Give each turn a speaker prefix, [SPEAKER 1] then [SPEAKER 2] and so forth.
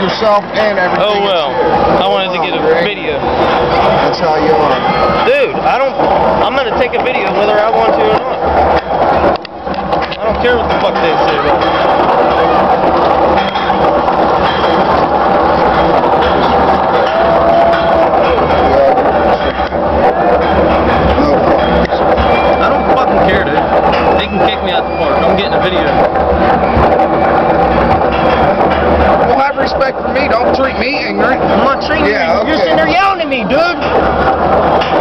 [SPEAKER 1] yourself and everything.
[SPEAKER 2] Oh well. I wanted to get a
[SPEAKER 1] Greg.
[SPEAKER 2] video.
[SPEAKER 1] That's how you are.
[SPEAKER 2] Dude, I don't. I'm gonna take a video whether I want to or not. I don't care what the fuck they say about it. I don't fucking care, dude. They can kick me out the park. I'm getting a video.
[SPEAKER 1] Me. Don't treat me ignorant.
[SPEAKER 2] I'm not treating
[SPEAKER 1] Yeah,
[SPEAKER 2] you. You're
[SPEAKER 1] okay.
[SPEAKER 2] sitting there yelling at me, dude.